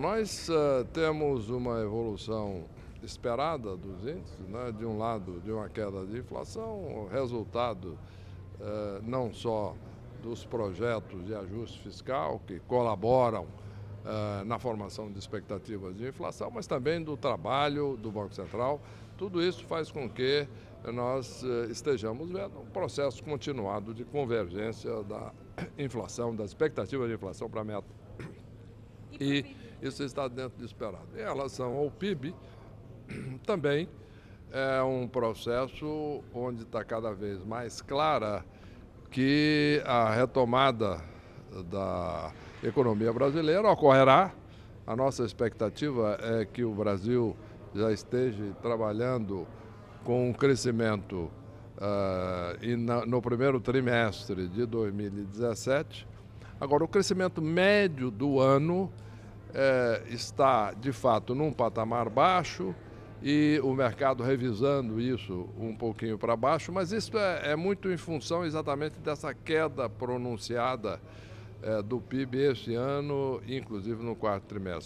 Nós uh, temos uma evolução esperada dos índices, né? de um lado, de uma queda de inflação, resultado uh, não só dos projetos de ajuste fiscal que colaboram uh, na formação de expectativas de inflação, mas também do trabalho do Banco Central. Tudo isso faz com que nós estejamos vendo um processo continuado de convergência da inflação, das expectativas de inflação para a meta. E isso está dentro do esperado. Em relação ao PIB, também é um processo onde está cada vez mais clara que a retomada da economia brasileira ocorrerá. A nossa expectativa é que o Brasil já esteja trabalhando com um crescimento uh, e na, no primeiro trimestre de 2017. Agora, o crescimento médio do ano é, está, de fato, num patamar baixo e o mercado revisando isso um pouquinho para baixo, mas isso é, é, muito em função exatamente dessa queda pronunciada é, do PIB esse ano, inclusive no quarto trimestre.